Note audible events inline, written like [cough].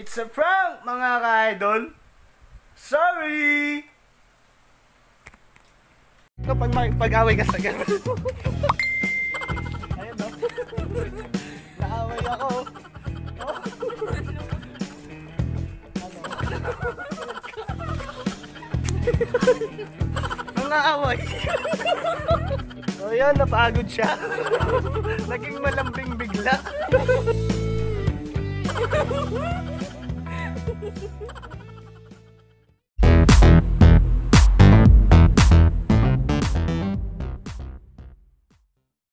It's a prank, mga ka-idol. Sorry! Kapag may pag-away ka sa ganun. [laughs] Ayun no? Naaway ako. Oh. Ano? Mga away. so yan, napagod siya. Naging malambing bigla. Ha ha ha!